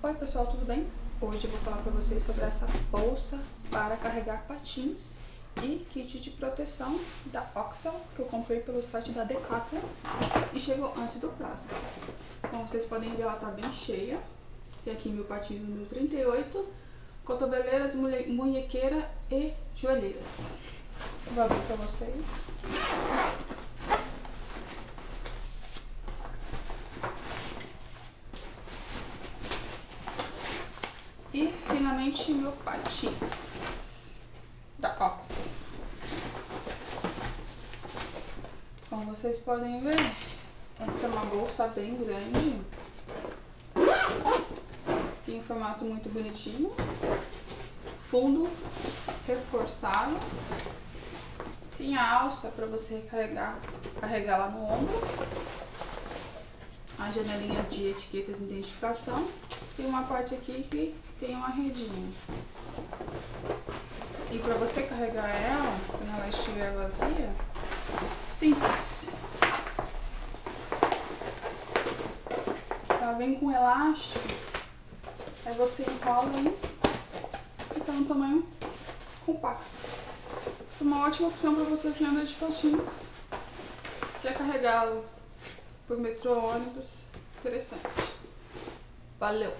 Oi pessoal, tudo bem? Hoje eu vou falar para vocês sobre essa bolsa para carregar patins e kit de proteção da Oxel que eu comprei pelo site da Decathlon e chegou antes do prazo. Como vocês podem ver, ela tá bem cheia. Tem aqui meu patins número 38, cotoveleiras, munhequeira e joelheiras. Vou abrir para vocês. E finalmente meu patins da Oxy. Como vocês podem ver, essa é uma bolsa bem grande. Tem um formato muito bonitinho. Fundo reforçado. Tem a alça para você carregar, carregar lá no ombro. A janelinha de etiqueta de identificação. Tem uma parte aqui que tem uma redinha. E para você carregar ela, quando ela estiver vazia, simples. Ela vem com elástico, aí você enrola e fica no tamanho compacto. Essa é uma ótima opção para você que anda de patins, quer carregá-lo por metrô, ônibus, interessante. Valeu!